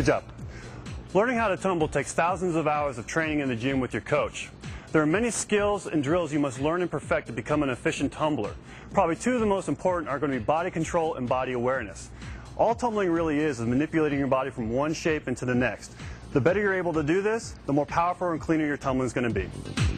Good job. Learning how to tumble takes thousands of hours of training in the gym with your coach. There are many skills and drills you must learn and perfect to become an efficient tumbler. Probably two of the most important are going to be body control and body awareness. All tumbling really is is manipulating your body from one shape into the next. The better you're able to do this, the more powerful and cleaner your tumbling is going to be.